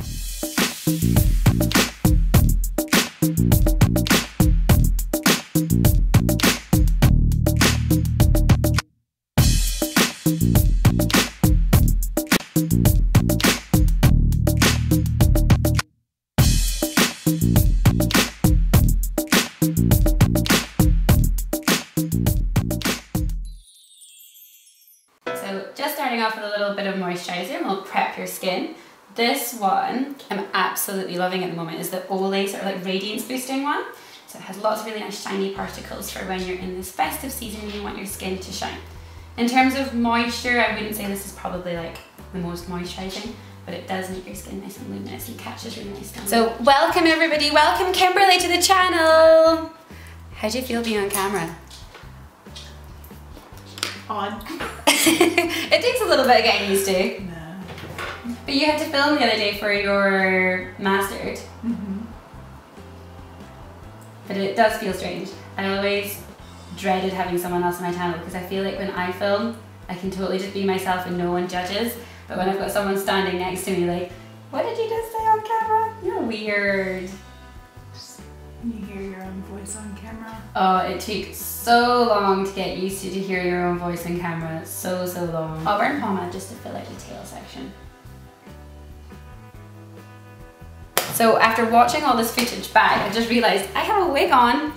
So absolutely loving at the moment is the Olay sort of like radiance boosting one. So it has lots of really nice shiny particles for when you're in this festive season and you want your skin to shine. In terms of moisture, I wouldn't say this is probably like the most moisturising, but it does make your skin nice and luminous and catches really nice down. So welcome everybody, welcome Kimberly to the channel. How do you feel being on camera? On. it takes a little bit of getting used to. No. But you had to film the other day for your mastered. Mm-hmm. But it does feel strange. I always dreaded having someone else on my channel because I feel like when I film, I can totally just be myself and no one judges. But when I've got someone standing next to me, like, what did you just say on camera? You're weird. Can you hear your own voice on camera. Oh, it took so long to get used to to hear your own voice on camera. So, so long. Auburn pomade just to fill out the tail section. So after watching all this footage back, I just realised I have a wig on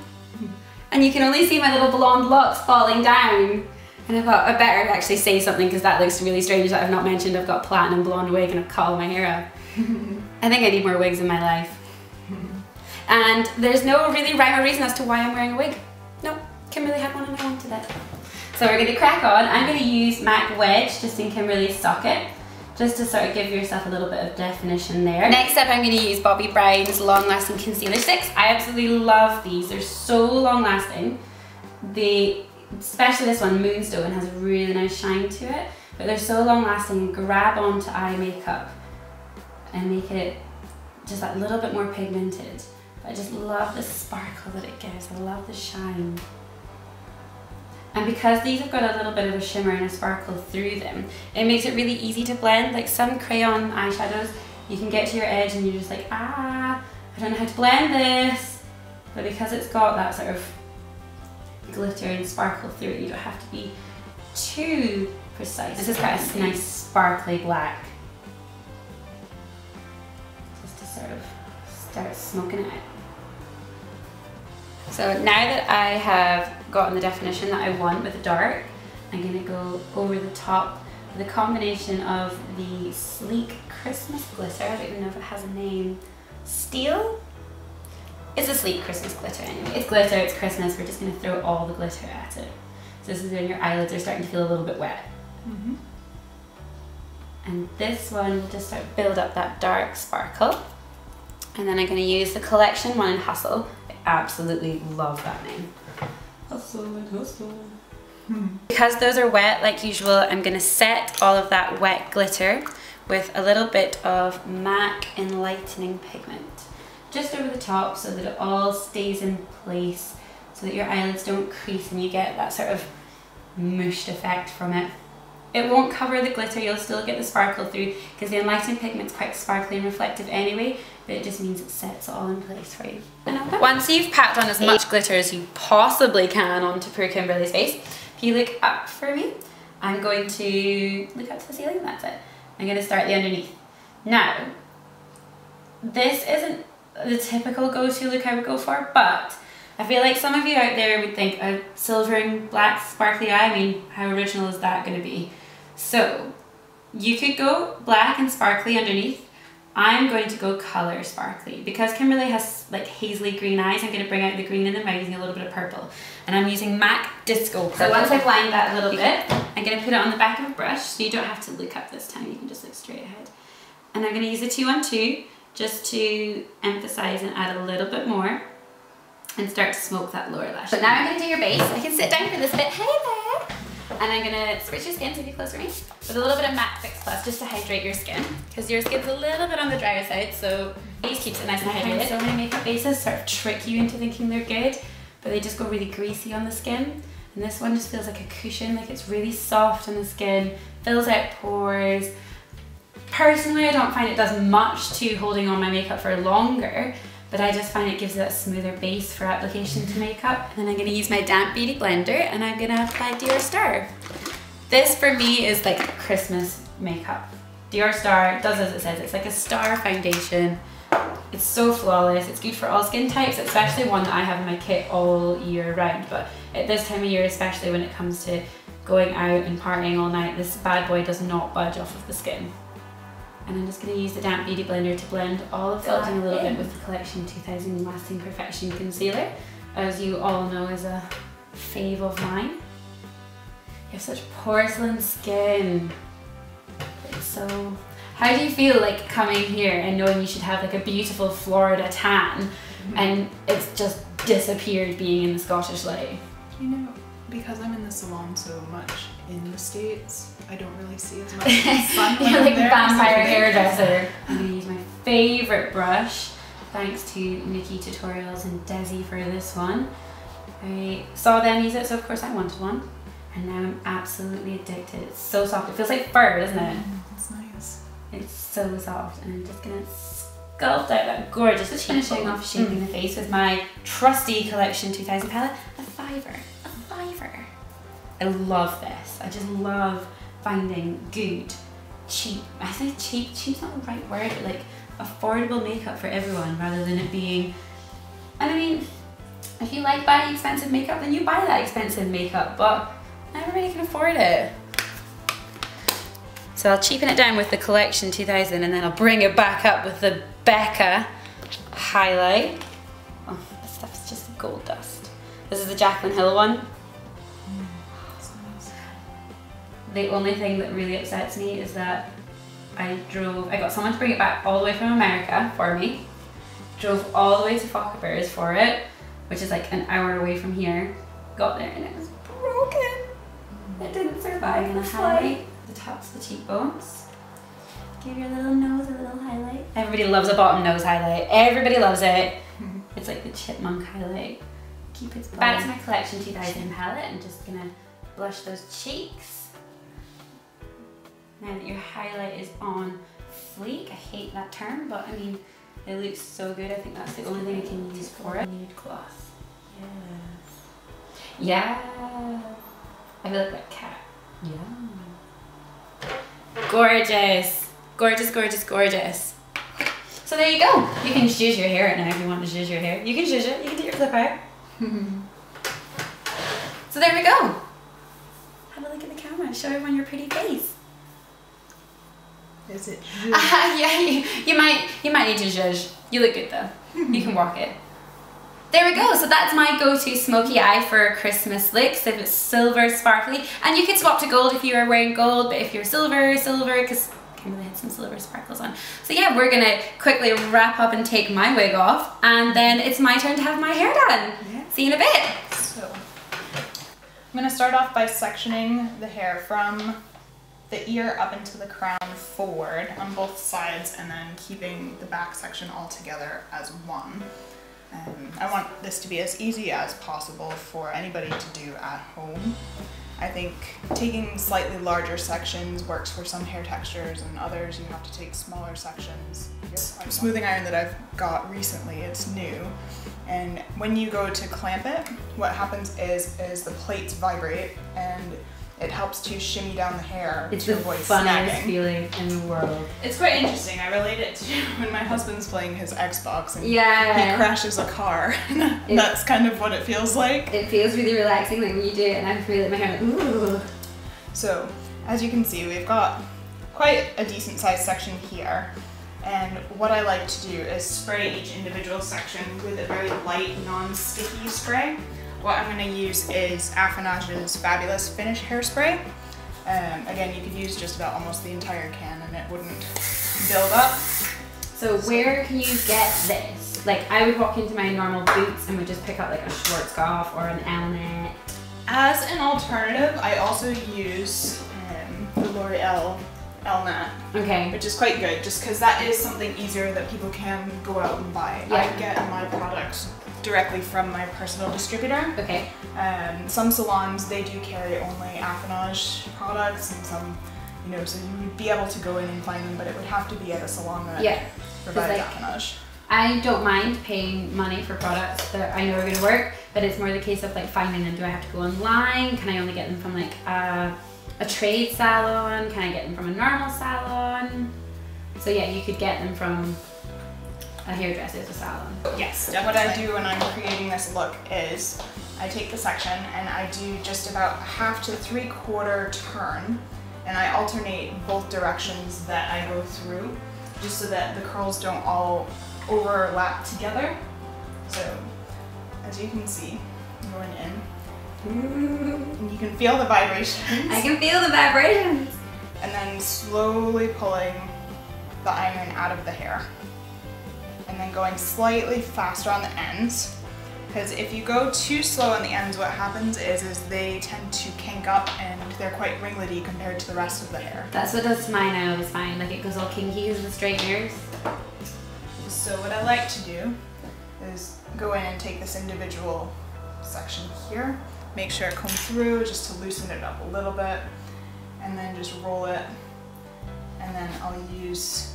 and you can only see my little blonde locks falling down. And I thought I better actually say something because that looks really strange that I've not mentioned I've got platinum blonde wig and I've cut all my hair up. I think I need more wigs in my life. And there's no really rhyme or reason as to why I'm wearing a wig. No, Kimberly had one and I wanted it. So we're gonna crack on. I'm gonna use MAC Wedge just in Kimberly's socket, just to sort of give yourself a little bit of definition there. Next up, I'm gonna use Bobbi Brown's Long Lasting Concealer Sticks. I absolutely love these. They're so long lasting. They, especially this one, Moonstone, has a really nice shine to it, but they're so long lasting grab onto eye makeup and make it just that little bit more pigmented. I just love the sparkle that it gives. I love the shine. And because these have got a little bit of a shimmer and a sparkle through them, it makes it really easy to blend. Like some crayon eyeshadows, you can get to your edge and you're just like, ah, I don't know how to blend this. But because it's got that sort of glitter and sparkle through it, you don't have to be too precise. This is quite a nice sparkly black. Just to sort of start smoking it out. So now that I have gotten the definition that I want with the dark, I'm gonna go over the top with a combination of the sleek Christmas glitter. I don't even know if it has a name. Steel? It's a sleek Christmas glitter anyway. It's glitter, it's Christmas, we're just gonna throw all the glitter at it. So this is when your eyelids are starting to feel a little bit wet. Mm-hmm. And this one will just start build up that dark sparkle. And then I'm gonna use the collection one in Hustle. Absolutely love that name. Hustle and Hustle. Because those are wet like usual, I'm gonna set all of that wet glitter with a little bit of MAC Enlightening Pigment. Just over the top so that it all stays in place so that your eyelids don't crease and you get that sort of mooshed effect from it. It won't cover the glitter, you'll still get the sparkle through because the enlightening pigment's quite sparkly and reflective anyway, but it just means it sets it all in place for you. Once you've packed on as much glitter as you possibly can onto poor Kimberly's face, if you look up for me, I'm going to look up to the ceiling, that's it. I'm going to start the underneath. Now, this isn't the typical go-to look I would go for, but I feel like some of you out there would think a silver and black sparkly eye, I mean, how original is that going to be? So, you could go black and sparkly underneath. I'm going to go color sparkly. Because Kimberly has like hazily green eyes, I'm going to bring out the green in them by using a little bit of purple. And I'm using MAC Disco Purple. So once I've lined that a little bit, I'm going to put it on the back of a brush, so you don't have to look up this time, you can just look straight ahead. And I'm going to use a two on two, just to emphasize and add a little bit more and start to smoke that lower lash. But now I'm going to do your base. I can sit down for this bit. Hey there! And I'm to switch your skin so you closer to me. With a little bit of MAC Fix Plus just to hydrate your skin. Because your skin's a little bit on the drier side so base keeps it nice and hydrated. So many makeup bases sort of trick you into thinking they're good but they just go really greasy on the skin. And this one just feels like a cushion like it's really soft on the skin fills out pores. Personally, I don't find it does much to holding on my makeup for longer, but I just find it gives it a smoother base for application to makeup. And then I'm gonna use my damp beauty blender and I'm gonna apply Dior Star. This for me is like Christmas makeup. Dior Star does as it says, it's like a star foundation. It's so flawless, it's good for all skin types, especially one that I have in my kit all year round. But at this time of year, especially when it comes to going out and partying all night, this bad boy does not budge off of the skin. And I'm just going to use the damp beauty blender to blend all of that in a little bit with the Collection 2000 Lasting Perfection Concealer. As you all know is a fave of mine. You have such porcelain skin. It's so... How do you feel like coming here and knowing you should have like a beautiful Florida tan mm-hmm. and it's just disappeared being in the Scottish light? You know, because I'm in the salon so much in the States, I don't really see as much when You're I'm like there. vampire hairdresser. I'm gonna use my favorite brush. Thanks to NikkieTutorials and Desi for this one. I saw them use it, so of course I wanted one. And now I'm absolutely addicted. It's so soft. It feels like fur, doesn't it? Mm, It's nice. It's so soft. And I'm just gonna sculpt out that gorgeous Just finishing off shaping the face with my trusty Collection 2000 palette. A fiver. A fiver. I love this. I just love finding good, cheap. I say cheap, cheap's not the right word, but like affordable makeup for everyone rather than it being. And I mean, if you like buying expensive makeup, then you buy that expensive makeup, but not everybody can afford it. So I'll cheapen it down with the Collection 2000 and then I'll bring it back up with the Becca highlight. Oh, this stuff's just gold dust. This is the Jaclyn Hill one. The only thing that really upsets me is that I drove, I got someone to bring it back all the way from America for me. Drove all the way to Fochabers for it, which is like an hour away from here. Got there and it was broken. It didn't survive in the highlight. The tops of the cheekbones. Give your little nose a little highlight. Everybody loves a bottom nose highlight. Everybody loves it. Mm-hmm. It's like the chipmunk highlight. Keep it back to my collection 2000 palette. I'm just gonna blush those cheeks. Now that your highlight is on fleek, I hate that term, but I mean, it looks so good. I think that's the only thing I can use for it. Nude gloss. Yes. Yeah. I feel like that cat. Yeah. Gorgeous. Gorgeous, gorgeous, gorgeous. So there you go. You can zhuzh your hair right now if you want to zhuzh your hair. You can zhuzh it. You can do your flip out. So there we go. Have a look at the camera. Show everyone your pretty face. Is it? Ah, yeah, you, you might you might need to judge. You look good though. You can walk it. There we go. So that's my go-to smoky eye for Christmas looks. If it's silver, sparkly, and you can swap to gold if you are wearing gold. But if you're silver, silver, because Kimberly had some silver sparkles on. So yeah, we're gonna quickly wrap up and take my wig off, and then it's my turn to have my hair done. Yeah. See you in a bit. So, I'm going to start off by sectioning the hair from the ear up into the crown forward on both sides and then keeping the back section all together as one. Um, I want this to be as easy as possible for anybody to do at home. I think taking slightly larger sections works for some hair textures and others you have to take smaller sections. Smoothing iron that I've got recently, it's new. And when you go to clamp it, what happens is is the plates vibrate and it helps to shimmy down the hair It's to the avoid funniest snagging. feeling in the world. It's quite interesting. I relate it to when my husband's playing his Xbox and he crashes a car. It- That's kind of what it feels like. It feels really relaxing like when you do it, and I feel like my hair like ooh. So, as you can see, we've got quite a decent sized section here. And what I like to do is spray each individual section with a very light, non-sticky spray. What I'm going to use is Affinage's Fabulous Finish Hairspray. Um, again, you could use just about almost the entire can and it wouldn't build up. So where can you get this? Like I would walk into my normal boots and would just pick up like a Schwarzkopf or an Elnett. As an alternative, I also use um, the L'Oreal Elnett, Okay. which is quite good just because that is something easier that people can go out and buy. Yeah. I get my products directly from my personal distributor. Okay. Um, some salons they do carry only Affinage products, and some You know, so you would be able to go in and find them, but it would have to be at a salon that Yeah. provides like- affinage. I don't mind paying money for products that I know are going to work, but it's more the case of like finding them. Do I have to go online? Can I only get them from like a, a trade salon? Can I get them from a normal salon? So yeah, you could get them from a hairdresser's a salon. Yes, what I do when I'm creating this look is I take the section and I do just about half to three quarter turn and I alternate both directions that I go through just so that the curls don't all overlap together. So as you can see, going in and you can feel the vibrations I can feel the vibrations. and then slowly pulling the iron out of the hair. And then going slightly faster on the ends. Because if you go too slow on the ends, what happens is, is they tend to kink up and they're quite ringlety compared to the rest of the hair. That's what does mine. I always find like it goes all kinky as the straighteners. So what I like to do is go in and take this individual section here, make sure it comes through just to loosen it up a little bit, and then just roll it. And then I'll use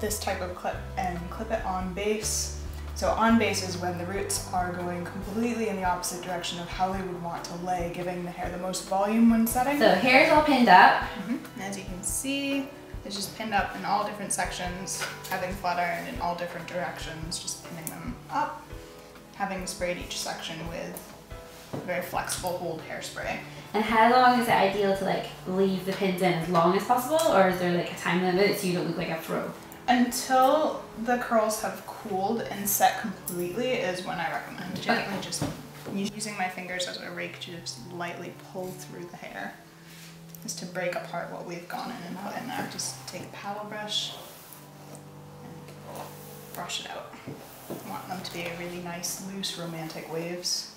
this type of clip and clip it on base. So on base is when the roots are going completely in the opposite direction of how they would want to lay, giving the hair the most volume when setting. So hair is all pinned up. Mhm. As you can see, it's just pinned up in all different sections, having flat iron in all different directions, just pinning them up, having sprayed each section with very flexible hold hairspray. And how long is it ideal to like leave the pins in as long as possible, or is there like a time limit so you don't look like a fro? Until the curls have cooled and set completely is when I recommend gently just using my fingers as a rake to just lightly pull through the hair. Just to break apart what we've gone in and put in there. Just take a paddle brush and brush it out. I want them to be really nice, loose, romantic waves.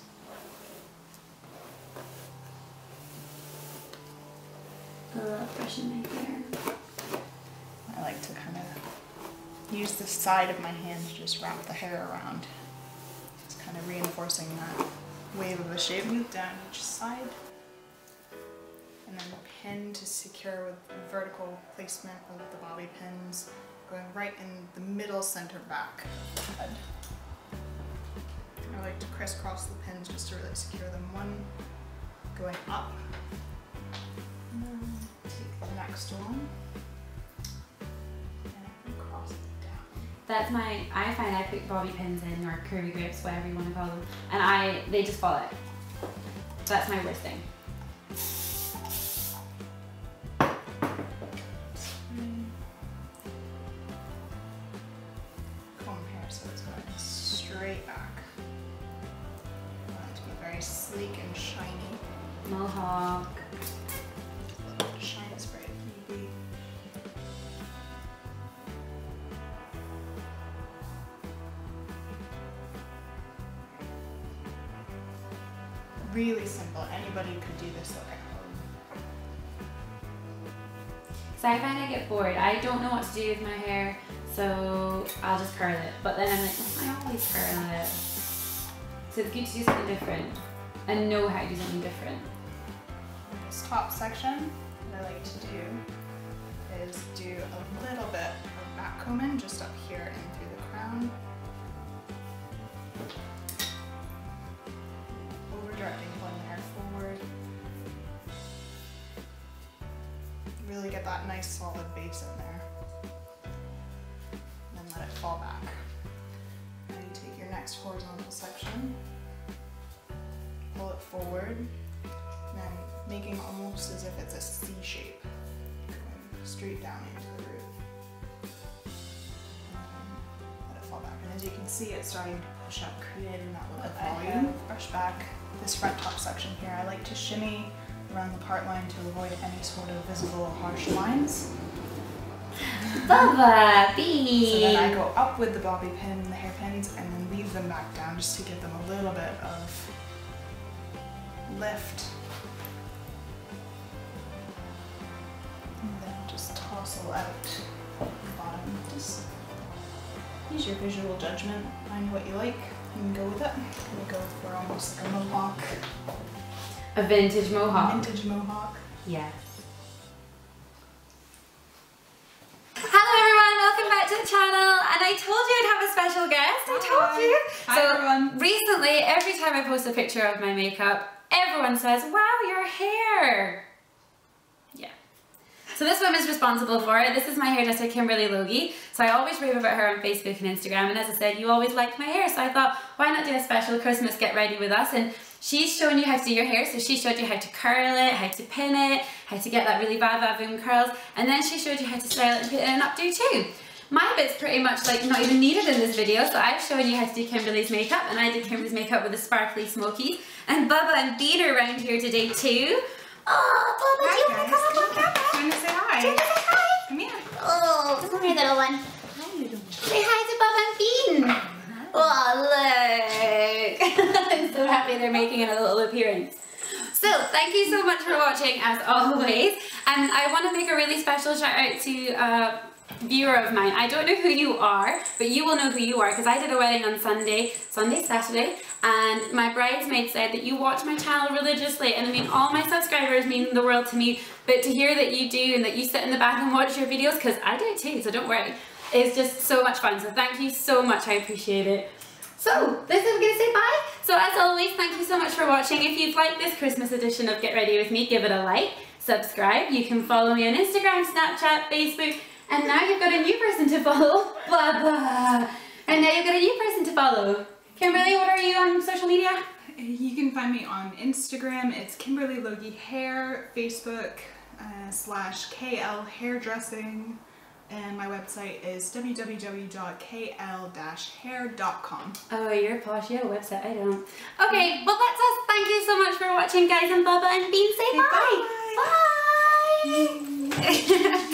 I love brushing my hair. I like to kind of use the side of my hand to just wrap the hair around. It's kind of reinforcing that wave of a shape down each side. And then pin to secure with vertical placement of the bobby pins going right in the middle center back head. I like to crisscross the pins just to really secure them. One going up. And then take the next one That's my. I find I put bobby pins in or curvy grips, whatever you want to call them, and I they just fall out. That's my worst thing. Really simple. Anybody could do this look at home. So I find I get bored. I don't know what to do with my hair, so I'll just curl it. But then I'm like, oh, I always curl it. So it's good to do something different and know how to do something different. This top section, what I like to do is do a little bit of back combing just up here and that nice solid base in there. And then let it fall back. Now you take your next horizontal section, pull it forward, then making almost as if it's a C shape, going straight down into the root. And let it fall back. And as you can see, it's starting to push up, creating that little volume. Brush back this front top section here. I like to shimmy around the part line to avoid any sort of visible harsh lines. Bubba, So then I go up with the bobby pin, and the hairpins, and then leave them back down just to give them a little bit of lift. And then just tousle out the bottom. Just use your visual judgment. Find what you like and go with it. We go for almost like a mohawk, A vintage mohawk. vintage mohawk. Yes. Hello everyone, welcome back to the channel. And I told you I'd have a special guest. I told Hi. you. Hi, so everyone. recently, every time I post a picture of my makeup, everyone says, "Wow, your hair." Yeah. So this woman's responsible for it. This is my hairdresser, Kimberly Logie. So I always rave about her on Facebook and Instagram. And as I said, you always liked my hair. So I thought, why not do a special Christmas get ready with us? And she's showing you how to do your hair. So she showed you how to curl it, how to pin it, how to get that really va boom curls. And then she showed you how to style it and put it in an updo too. My bit's pretty much like not even needed in this video. So I've shown you how to do Kimberly's makeup. And I did Kimberly's makeup with the sparkly smokies. And Bubba and Bean are around here today too. Oh, Bubba, do you want to come up on camera? Trying to say hi. Do you want to say hi? Come here. Oh, come here, little one. Say hi to Bob and Bean. Oh, look. Happy they're making a little appearance. So, thank you so much for watching as always. And I want to make a really special shout out to a viewer of mine. I don't know who you are, but you will know who you are because I did a wedding on Sunday, Sunday, Saturday, and my bridesmaid said that you watch my channel religiously. And I mean, all my subscribers mean the world to me, but to hear that you do and that you sit in the back and watch your videos, because I do too, so don't worry. It's just so much fun. So thank you so much. I appreciate it. So, this is going to say bye. So as always, thank you so much for watching. If you've liked this Christmas edition of Get Ready With Me, give it a like, subscribe. You can follow me on Instagram, Snapchat, Facebook, and now you've got a new person to follow, Bubba. And now you've got a new person to follow. Kimberly, what are you on social media? You can find me on Instagram. It's Kimberly Logie Hair, Facebook uh, slash KL Hairdressing, and my website is www.kl-hair.com. Oh, you're posh. You have a website. I don't. Okay, well that's us. Thank you so much for watching, guys. And Bubba and Bean say Say bye. Bye.